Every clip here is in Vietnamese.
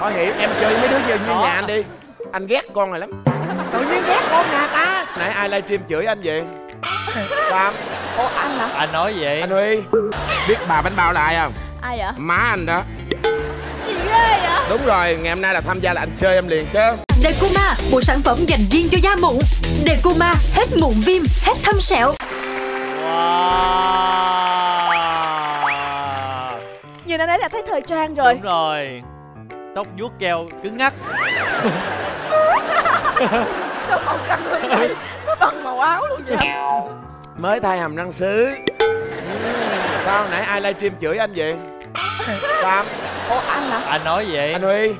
thôi hiểu em chơi với mấy đứa chơi như nhà anh đi. Anh ghét con này lắm. Tự nhiên ghét con nhà ta. Nãy ai livestream chửi anh vậy? Sam ô anh hả? Anh nói vậy anh huy biết bà bánh bao là ai không? Ai vậy? Má anh đó. Gì ghê vậy? Đúng rồi ngày hôm nay là tham gia là anh chơi em liền chứ. Decuma, một sản phẩm dành riêng cho da mụn. Decuma, hết mụn viêm, hết thâm sẹo. wow. Nhìn anh ấy là thấy thời trang rồi. Đúng rồi tóc vuốt keo cứng ngắc. Sao màu răng hơn vậy? Nó bằng màu áo luôn vậy? Mới thay hàm răng sứ. Ừ, sao nãy ai livestream chửi anh vậy? Sam. Ô anh hả? Anh nói vậy? Anh huy.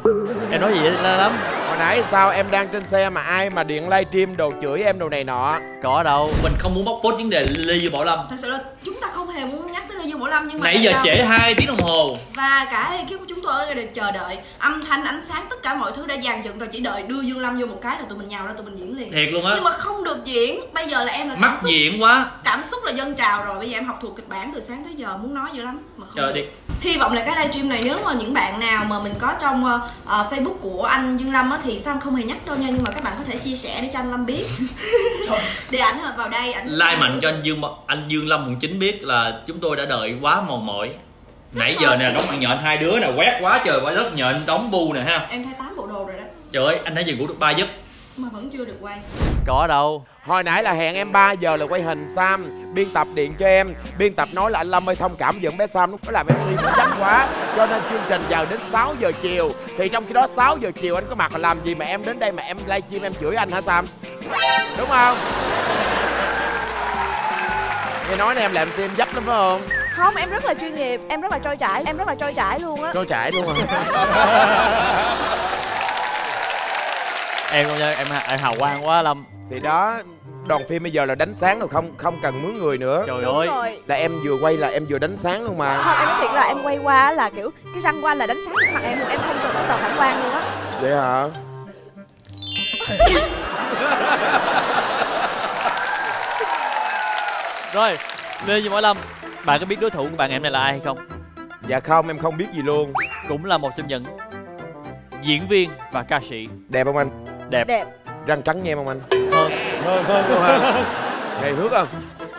Em nói vậy la lắm? Hồi nãy sao em đang trên xe mà ai mà điện livestream đồ chửi em đồ này nọ? Có đâu. Mình không muốn bóc phốt vấn đề Lê Dương Bảo Lâm. Thật sự là chúng ta không hề muốn nhắc tới Dương Bảo Lâm nhưng mà nãy giờ sao? trễ 2 tiếng đồng hồ. Và cả ekip của chúng tôi ở đây chờ đợi âm thanh ánh sáng tất cả mọi thứ đã dàn dựng rồi chỉ đợi đưa Dương Lâm vô một cái là tụi mình nhào ra tụi mình diễn liền. Thiệt luôn á. Nhưng mà không được diễn. Bây giờ là em là cảm mắc xúc diện quá. cảm xúc là dân trào rồi. Bây giờ em học thuộc kịch bản từ sáng tới giờ muốn nói dữ lắm mà không trời được. đi. Hy vọng là cái livestream này nếu mà những bạn nào mà mình có trong ờ, facebook của anh Dương Lâm á thì Sam không hề nhắc đâu nha nhưng mà các bạn có thể chia sẻ để cho anh Lâm biết. Để ảnh vào đây ảnh like mạnh cho anh Dương anh Dương Lâm quận 9 biết là chúng tôi đã đợi quá mòn mỏi. Nãy giờ nè đóng bạn nhện hai đứa nè quét quá trời quá đất nhện đóng bu nè ha. Em thay tám bộ đồ rồi đó. Trời ơi anh đã về ngủ được ba giấc mà vẫn chưa được quay. Có đâu. Hồi nãy là hẹn em 3 giờ là quay hình sam. Biên tập điện cho em. Biên tập nói là anh lâm ơi thông cảm giận bé sam lúc đó làm mc nó chánh quá. Cho nên chương trình giờ đến 6 giờ chiều. Thì trong khi đó 6 giờ chiều anh có mặt là làm gì mà em đến đây mà em livestream em chửi anh hả sam? Đúng không? Nghe nói này em làm em dấp lắm phải không không em rất là chuyên nghiệp em rất là trôi chảy em rất là trôi chảy luôn á. Trôi chảy luôn à em nhận em em hào quang quá lâm. Thì đó đoàn phim bây giờ là đánh sáng rồi không không cần mướn người nữa. Trời đúng ơi. rồi. Là em vừa quay là em vừa đánh sáng luôn mà. Không em nói thiệt là em quay qua á là kiểu cái răng anh là đánh sáng trước mặt em luôn em không cần có tờ phản quang luôn á. Vậy hả? Rồi lê dương bảo lâm bạn có biết đối thủ của bạn ngày hôm nay là ai hay không? Dạ không em không biết gì luôn. Cũng là một trong những diễn viên và ca sĩ. Đẹp không anh? Đẹp. Đẹp. Răng trắng nhem không anh? Hơn. Hơn hơn luôn hả hề hước không?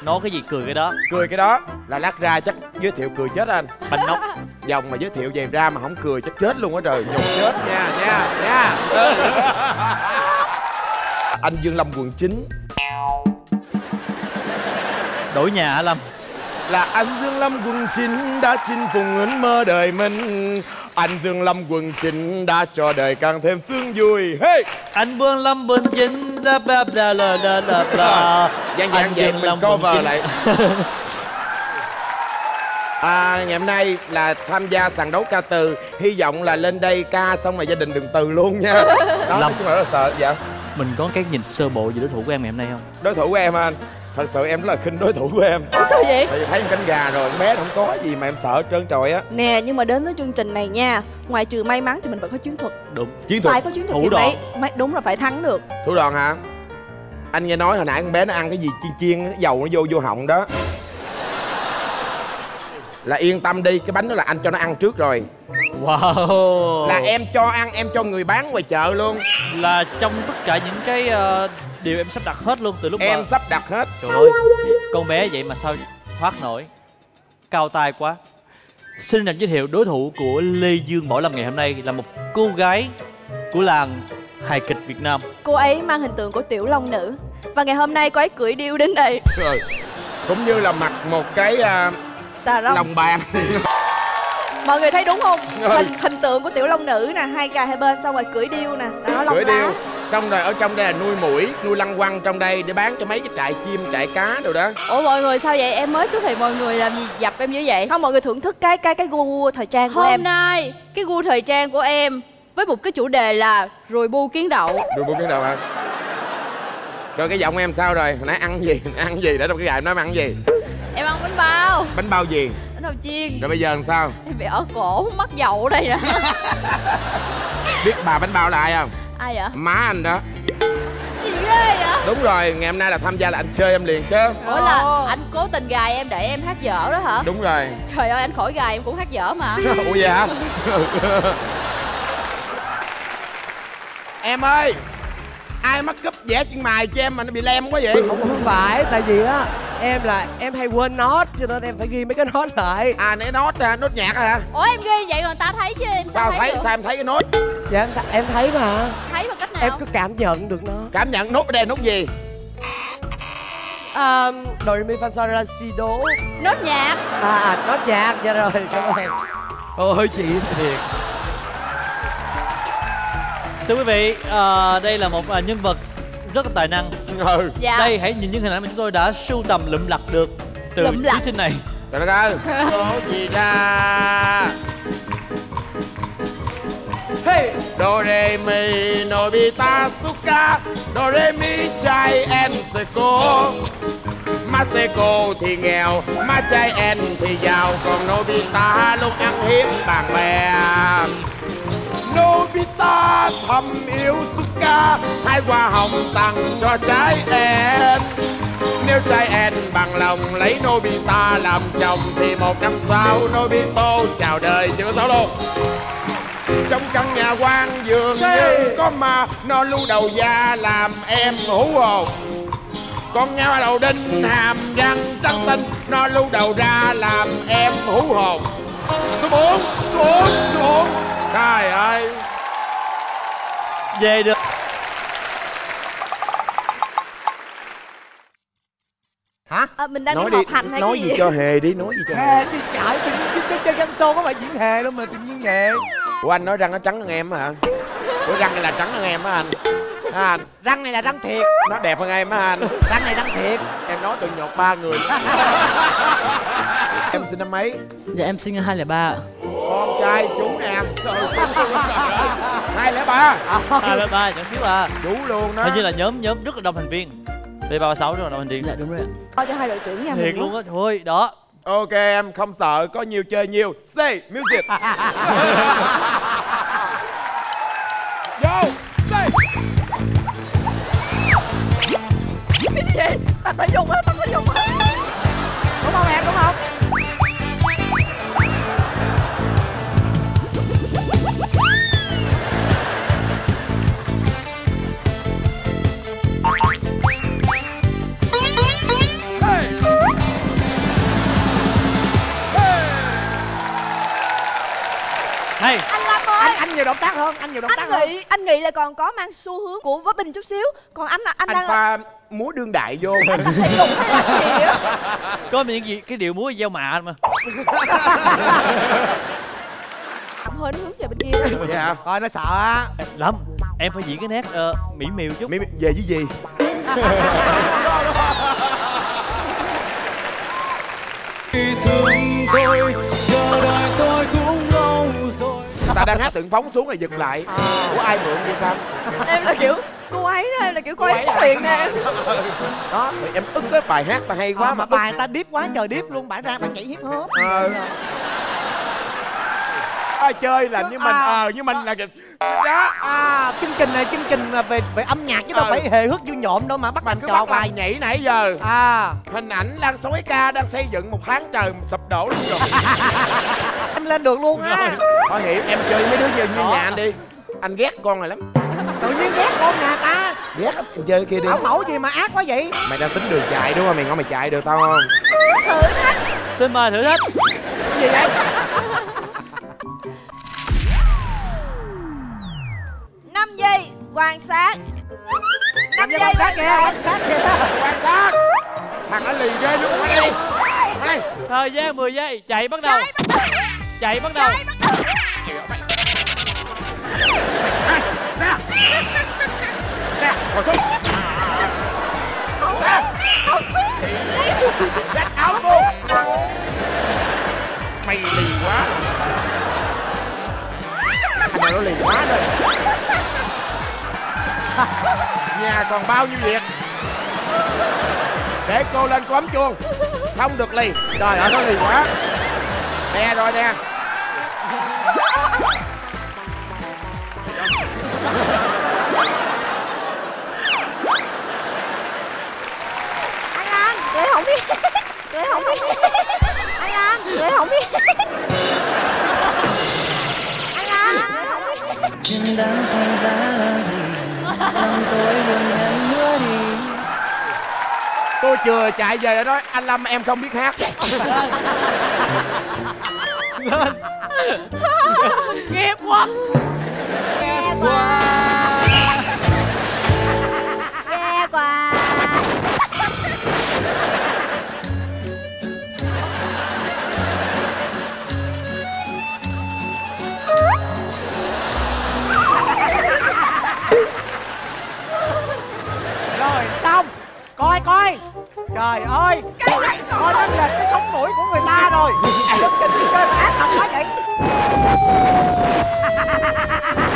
Nói cái gì cười cái đó. Cười cái đó. Là lát ra chắc giới thiệu cười chết anh. Bánh nóc. Dòng mà giới thiệu về ra mà không cười chắc chết luôn á trời. Nhục chết nha nha nha. Anh dương lâm quận 9 đổi nhà hả lâm là anh Dương Lâm quận 9 đã chinh phục ước mơ đời mình. Anh Dương Lâm quận 9 đã cho đời càng thêm sướng vui. Hey! anh vương lâm bên chính da ba da la la la la Giang Anh giang vậy Dương mình cover lại. À, ngày hôm nay là tham gia sàn đấu ca từ. Hy vọng là lên đây ca xong là gia đình đừng từ luôn nha. Đó, Lâm. nói chung là rất là sợ. Dạ, mình có cái nhìn sơ bộ về đối thủ của em ngày hôm nay không? Đối thủ của em anh Thật sự em rất là khinh đối thủ của em. Ủa sao vậy? Tại vì thấy một cánh gà rồi, con bé nó không có gì mà em sợ trơn trọi á. Nè nhưng mà đến với chương trình này nha ngoài trừ may mắn thì mình phải có chiến thuật. Đúng Chiến thuật, phải có chiến thuật Thủ đoạn. mới đúng là phải thắng được. Thủ đoạn hả? Anh nghe nói hồi nãy con bé nó ăn cái gì chiên chiên, dầu nó vô vô họng đó. Là yên tâm đi, cái bánh đó là anh cho nó ăn trước rồi. Wow. Là em cho ăn, em cho người bán ngoài chợ luôn. Là trong tất cả những cái ờ, điều em sắp đặt hết luôn từ lúc Em mà sắp đặt hết. Trời ơi con bé vậy mà sao thoát nổi? Cao tay quá. Xin được giới thiệu đối thủ của lê dương bảo lâm ngày hôm nay là một cô gái của làng hài kịch việt nam. Cô ấy mang hình tượng của tiểu long nữ. Và ngày hôm nay cô ấy cưỡi điêu đến đây. Rồi Cũng như là mặc một cái à, xà rong. lòng bàn. Mọi người thấy đúng không? Hình hình tượng của tiểu long nữ nè hai cài hai bên xong rồi cưỡi điêu nè. Đó long Cưỡi lá điêu Xong rồi ở trong đây là nuôi mũi, nuôi lăng quăng trong đây để bán cho mấy cái trại chim, trại cá đồ đó Ủa mọi người sao vậy? Em mới xuất hiện mọi người làm gì dập em như vậy? không mọi người thưởng thức cái cái cái gu thời trang của Hôm em nay cái gu thời trang của em với một cái chủ đề là rùi bu kiến đậu Rồi buông cái đầu hả? Rồi cái giọng em sao rồi? Hồi nãy ăn gì? Ăn gì? Để trong cái gài em nói em ăn gì? Em ăn bánh bao, Bánh bao gì? bánh bao chiên Rồi bây giờ làm sao? Em bị ở cổ mắc dầu ở đây nè Biết bà bánh bao là ai không? Ai vậy? Má anh đó Gì ghê vậy? Đúng rồi, ngày hôm nay là tham gia là anh chơi em liền chứ Ủa là anh cố tình gài em để em hát dở đó hả? Đúng rồi Trời ơi anh khỏi gài em cũng hát dở mà Ủa vậy hả? em ơi ai mắc cúp vẽ chân mày cho em mà nó bị lem quá vậy không, không phải tại vì á em là em hay quên nốt cho nên em phải ghi mấy cái nốt lại à nãy nốt à, nốt nhạc hả ủa em ghi vậy người ta thấy chứ em sao thấy được? sao em thấy cái nốt dạ em, th em thấy mà. Thấy bằng cách nào? Em cứ cảm nhận được nó. Cảm nhận nốt ở đây nốt gì? À, do re mi fa sol la si do nốt nhạc. À, à nốt nhạc dạ rồi cảm ơn ôi chị thiệt. Thưa quý vị à, đây là một à, nhân vật rất là tài năng. Ừ. Dạ. Đây hãy nhìn những hình ảnh mà chúng tôi đã sưu tầm lụm lặt được từ Lụm thí sinh này. Trời đất ơi số gì ra hey! Do re mi nobita suka do re mi chai Má sẽ cô thì nghèo, má trai em thì giàu. Còn Nobita luôn ăn hiếp bạn bè. Nobita thầm yêu Suka Hai hoa hồng tặng cho trái em. Nếu trái em bằng lòng lấy Nobita làm chồng Thì một năm sau Nobito chào đời chưa có luôn trong căn nhà quan dường như có ma nó lưu đầu da làm em hú hồn con ngao đầu đinh hàm răng trắng tinh nó lưu đầu ra làm em hú hồn số bốn số bốn số bốn trời ơi về được hả à, mình đang nói đi đi họp hành hay nói cái gì gì cho hề đi nói gì cho hề hề đi cãi tự nhiên chơi chơi game show có phải diễn hề đâu mà tự nhiên hề ủa anh nói răng nó trắng hơn em hả? Ủa răng này là trắng hơn em hả anh? Hả anh? Răng này là răng thiệt. Nó đẹp hơn em hả anh. Răng này răng thiệt. Em nói từ nhột ba người. Em sinh năm mấy? Dạ em sinh năm 2003 con trai chú nè hai lẻ ba. hai lớp ba nhỏ xíu à. Chú luôn đó. Hình như là nhóm nhóm rất là đông thành viên. B ba sáu rất là đông thành viên. Dạ đúng rồi ạ. Cho hai đội trưởng nha. Thiệt luôn á. Thôi đó ok em không sợ có nhiều chơi nhiều. Say music. Vô say. Cái gì tập thể dục á tập thể dục á đúng không em đúng không động tác hơn anh nhiều động tác anh hơn nghĩ anh nghĩ là còn có mang xu hướng của võ bình chút xíu. Còn anh là anh, anh đang pha múa đương đại vô. Thể dục hay là gì á? Có những gì? Cái điệu múa gieo mạ mà. Hơi nó hướng về bên kia. Đó. dạ. Coi nó sợ á. Lắm em phải diễn cái nét ờ, mỹ miều chút. Mỹ, về với gì ta đang hát tượng phóng xuống là giật lại. Của ai mượn vậy sao? Em là kiểu cô ấy đó em là kiểu cô ấy xuất hiện nè. Em đó thì em ức cái bài hát ta hay quá quá mà mà bài ta điếp quá trời điếp luôn bả ra bả nhảy hip hop. Ờ. Ai chơi là như mình À. ờ như mình là kìa đó. À chương trình này chương trình là về về âm nhạc chứ đâu Ờ. phải hề hước vui nhộn đâu mà bắt mình mình cứ trò bắt bài nhảy nãy giờ. À. Hình ảnh đang sói ca đang xây dựng một tháng trời sụp đổ luôn rồi. Em lên được luôn á. Thôi hiểu. Em chơi mấy đứa như, như nhà anh đi. Anh ghét con này lắm. Tự nhiên ghét con nhà ta. Ghét lắm em chơi kia đi. Bảo mẫu gì mà ác quá vậy? Mày đang tính đường chạy đúng không? Mày ngon mày chạy được tao không? Xin mời thử thách. Gì vậy quan sát. Năm giây quan sát kìa quan sát kìa quan sát. Thằng nó lì ghê luôn qua đây qua đây. Thời gian 10 giây chạy bắt đầu. Chạy bắt đầu. Nè. Nè ngồi xuống. Dắt áo cô. Mày lì quá. Anh này nó lì quá rồi còn bao nhiêu việc? Để cô lên cô ấm chuông. Không được lì Trời ơi nó lì quá. Nè rồi nè. Anh Lan để không biết. Để không biết. Anh Lan để không biết. Anh Lan để không biết. Chuyện đang xảy ra là gì năm tôi buồn hẹn hứa đi. Tôi chưa chạy về đã nói anh lâm em không biết hát. Nghiệp quá. Ghê quá trời ơi! Coi này thôi nó lệch cái sống mũi của người ta rồi. Cái gì chơi mà ác độc quá vậy?